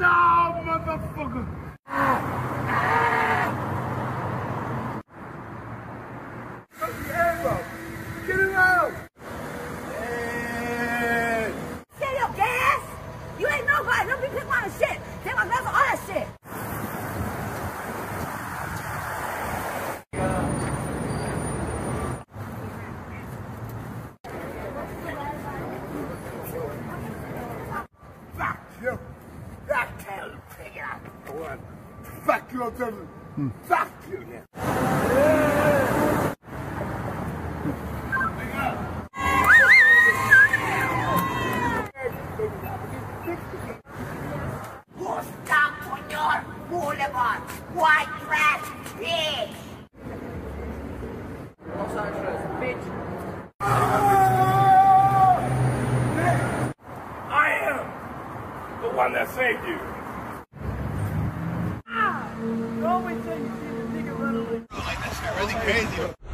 no, motherfucker. Get it out! Hey. Say your gas. You ain't nobody. Don't be shit. Take my all that shit. Fuck you. I tell you, pick it up. What? Fuck you, I'll tell. Hmm. Fuck you now. Stop on your boulevard. White trash bitch. Los Angeles, bitch. I am the one that saved you. Crazy.